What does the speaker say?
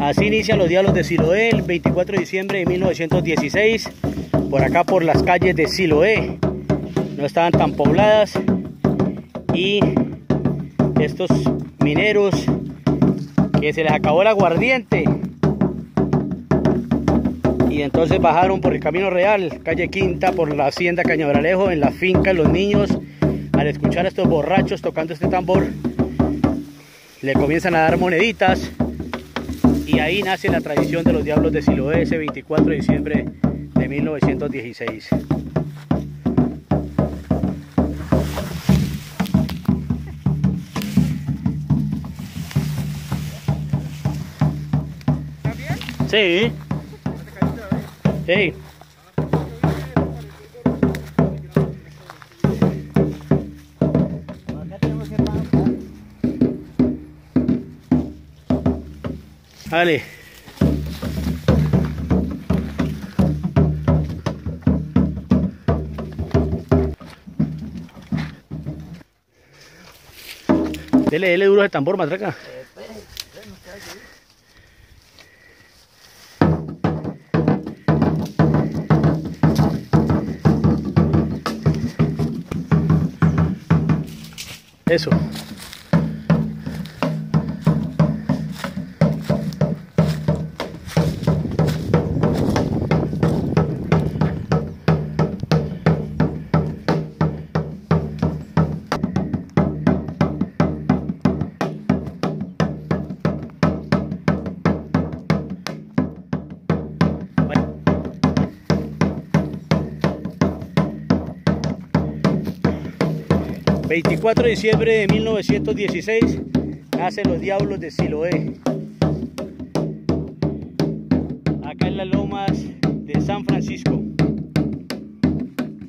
Así inician los diablos de Siloé el 24 de diciembre de 1916, por acá por las calles de Siloé. No estaban tan pobladas. Y estos mineros que se les acabó el aguardiente. Y entonces bajaron por el camino real, calle Quinta, por la hacienda Cañabralejo, en la finca, los niños, al escuchar a estos borrachos tocando este tambor, le comienzan a dar moneditas y ahí nace la tradición de los Diablos de Siloé ese 24 de diciembre de 1916. Sí. Sí. Vale. Dele, dele duro ese tambor, matraca. Eso. 24 de diciembre de 1916 nacen los Diablos de Siloé. Acá en las lomas de San Francisco.